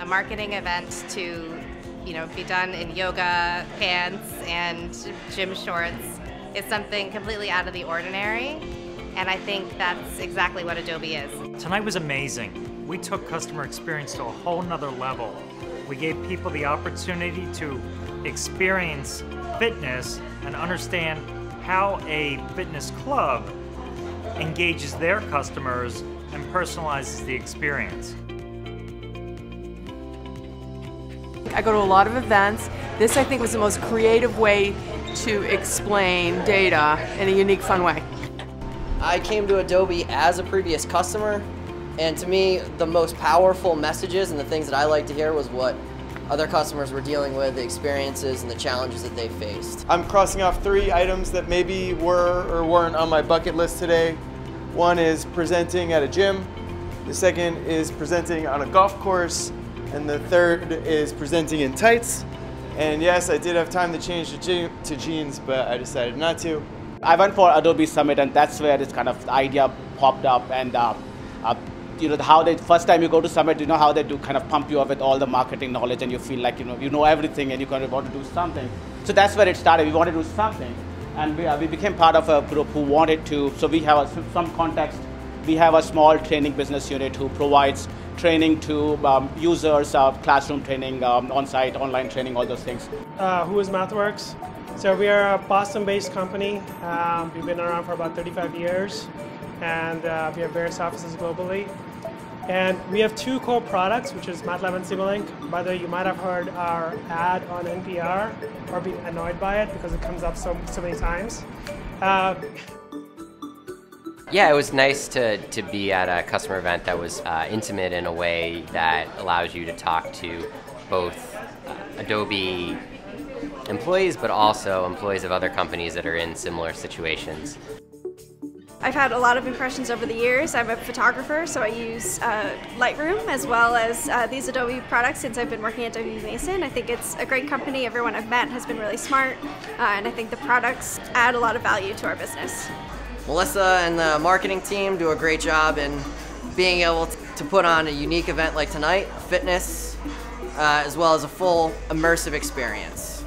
A marketing event to, you know, be done in yoga pants and gym shorts is something completely out of the ordinary. And I think that's exactly what Adobe is. Tonight was amazing. We took customer experience to a whole nother level. We gave people the opportunity to experience fitness and understand how a fitness club engages their customers and personalizes the experience. I go to a lot of events. This, I think, was the most creative way to explain data in a unique, fun way. I came to Adobe as a previous customer, and to me, the most powerful messages and the things that I like to hear was what other customers were dealing with, the experiences and the challenges that they faced. I'm crossing off three items that maybe were or weren't on my bucket list today. One is presenting at a gym, the second is presenting on a golf course, and the third is presenting in tights. And yes, I did have time to change to, to jeans, but I decided not to. I went for Adobe Summit, and that's where this kind of idea popped up. And uh, uh, you know how they first time you go to Summit, you know how they do kind of pump you up with all the marketing knowledge, and you feel like you know you know everything, and you kind of want to do something. So that's where it started. We wanted to do something, and we, uh, we became part of a group who wanted to. So we have a, some context. We have a small training business unit who provides training to um, users, uh, classroom training, um, on-site, online training, all those things. Uh, who is MathWorks? So we are a Boston-based company. Um, we've been around for about 35 years, and uh, we have various offices globally. And we have two core products, which is MATLAB and Simulink. By the way, you might have heard our ad on NPR or been annoyed by it because it comes up so, so many times. Yeah, it was nice to, to be at a customer event that was uh, intimate in a way that allows you to talk to both uh, Adobe employees, but also employees of other companies that are in similar situations. I've had a lot of impressions over the years. I'm a photographer, so I use uh, Lightroom as well as uh, these Adobe products since I've been working at W.B. Mason. I think it's a great company. Everyone I've met has been really smart, uh, and I think the products add a lot of value to our business. Melissa and the marketing team do a great job in being able to put on a unique event like tonight, fitness, uh, as well as a full immersive experience.